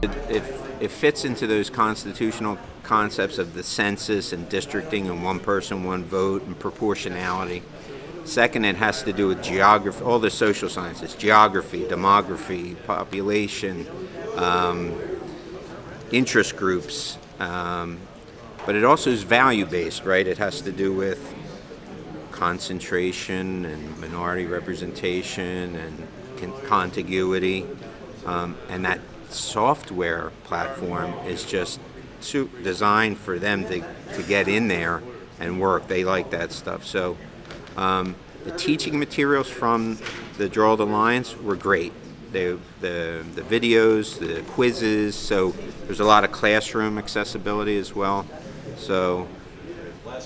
It, it, it fits into those constitutional concepts of the census and districting and one person, one vote and proportionality. Second, it has to do with geography, all the social sciences, geography, demography, population, um, interest groups. Um, but it also is value based, right? It has to do with concentration and minority representation and contiguity. Um, and that software platform is just designed for them to, to get in there and work. They like that stuff. So um, the teaching materials from the Draw the Lines were great. The, the, the videos, the quizzes, so there's a lot of classroom accessibility as well. So